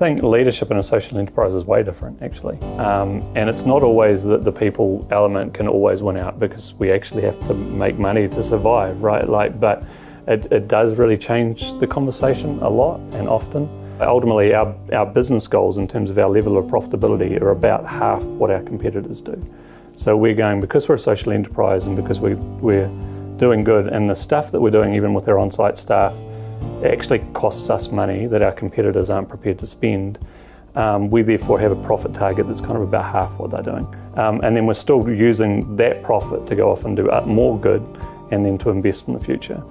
think leadership in a social enterprise is way different, actually. Um, and it's not always that the people element can always win out because we actually have to make money to survive, right? Like, but it, it does really change the conversation a lot and often. Ultimately, our, our business goals in terms of our level of profitability are about half what our competitors do. So we're going, because we're a social enterprise and because we, we're doing good, and the stuff that we're doing, even with our on site staff, it actually costs us money that our competitors aren't prepared to spend. Um, we therefore have a profit target that's kind of about half what they're doing. Um, and then we're still using that profit to go off and do more good and then to invest in the future.